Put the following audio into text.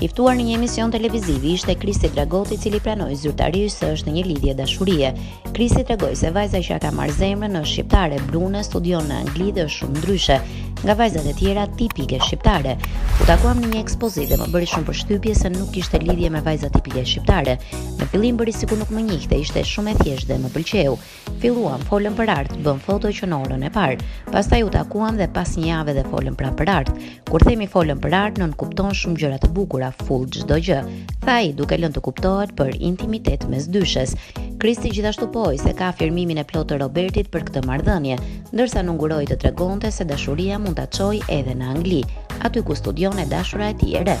I ftuar në një emision televiziv ishte Kristi Dragoti, i cili pranoi zyrtarisht se është në një lidhje dashurie. Kristi tregoi se vajza që ia ka marrë zemrën është shqiptare, brune, studion në Angli dhe është shumë ndryshe nga vajzat e tjera tipike shqiptare. U takuam në një ekspozitë dhe më bëri shumë përshtypje se nuk kishte lidhje me vajzat tipike shqiptare. Në fillim bëri sikur nuk më njihte, ishte shumë e thjeshtë dhe më pëlqeu. Filluam, folëm për art, bëmë foto që në orën e parë. Pastaj u takuam dhe pas një jave dhe folëm prapë për art. Kur themi folëm për art, nënkupton shumë gjëra të bukura, full çdo gjë. Tha ai duke lënë të kuptohet për intimitet mes dyshes. Kristi gjithashtu pohoi se ka afirmimin e plotë të Robertit për këtë marrëdhënie, ndërsa nuk nguroi të tregonte se dashuria mund ta çojë edhe në Angli, aty ku studion e dashura e tij e re.